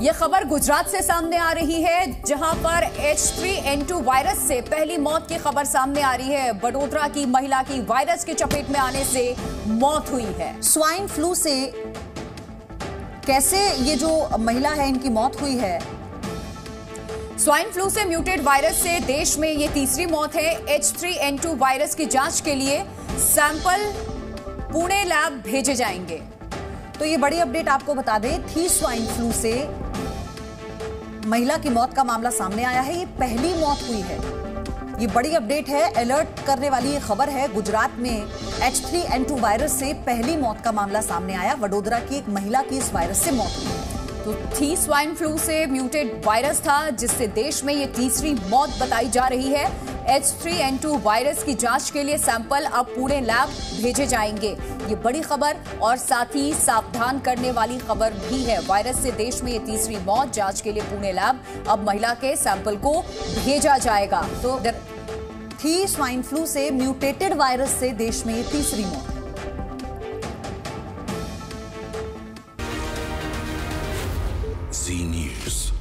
यह खबर गुजरात से सामने आ रही है, जहाँ पर H3N2 वायरस से पहली मौत की खबर सामने आ रही है। बड़ोदरा की महिला की वायरस की चपेट में आने से मौत हुई है। स्वाइन फ्लू से कैसे ये जो महिला है, इनकी मौत हुई है? स्वाइन फ्लू से म्यूटेड वायरस से देश में ये तीसरी मौत है। H3N2 वायरस की जाँच के लिए सैंपल पुणे लैब भेजे जाएँगे। तो ये बड़ी अपडेट आपको बता दें, थी स्वाइन फ्लू से महिला की मौत का मामला सामने आया है, ये पहली मौत हुई है। ये बड़ी अपडेट है, अलर्ट करने वाली ये खबर है, गुजरात में H3N2 वायरस से पहली मौत का मामला सामने आया, वडोदरा की एक महिला की इस वायरस से मौत हुई। तो थी स्वाइन फ्लू से म्यूटेड वायरस था, जिससे देश में ये तीसरी मौत बताई जा रही है। H3N2 वायरस की जाँच के लिए सैंपल अब पुणे लैब भेजे जाएँगे। ये बड़ी खबर और साथ ही सावधान करने वाली खबर भी है। वायरस से देश में ये तीसरी मौत, जाँच के लिए पुणे लैब अब महिला के सैंपल को भेजा जाएगा। तो थी स्वाइन फ्लू से म्यूटेटेड वायरस से देश में ये तीसरी मौत। Z News.